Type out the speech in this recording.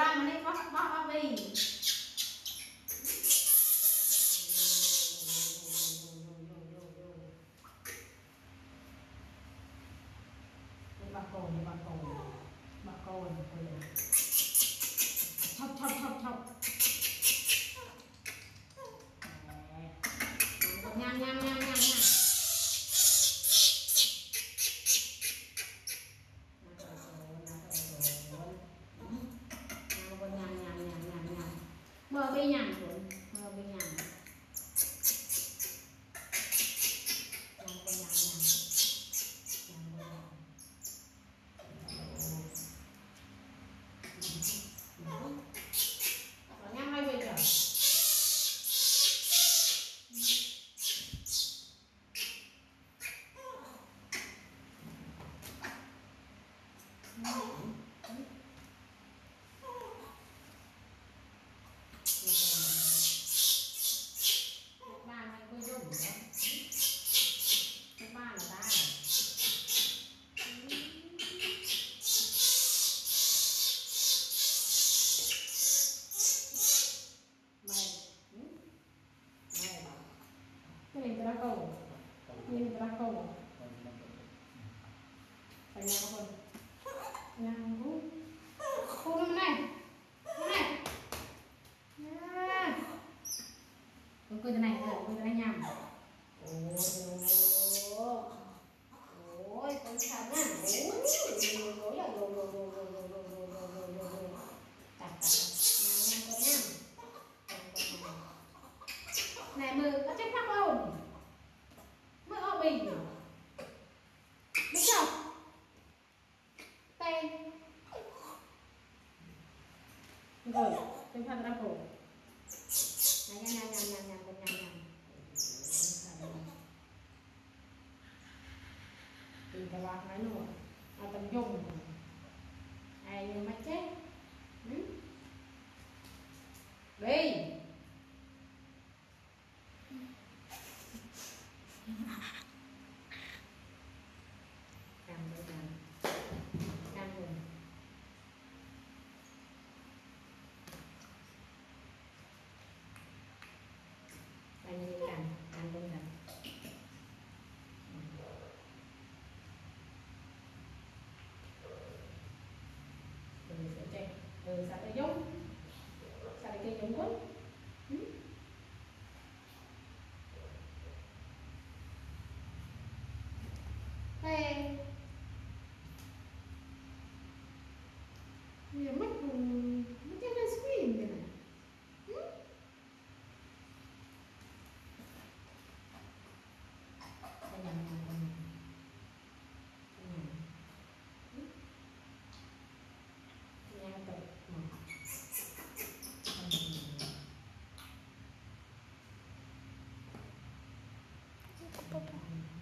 ឡើយមកនេះបោះបោះអស់វិញបាក់កូនបាក់កូនបាក់កូនឈប់ឈប់ឈប់ឈប់ 我跟你着 నిద్రకవు నిద్రకవు Penyakon. Nyanggu. Kuru meneh. Meneh. Nah. Kuku tenang, kuku tenang nyam. ừ chúng ta đang cổ này nha nha nha nha nha nha nha thì cái bạc này nó à tầm dùng. Ai mà chết? Đi. 不不。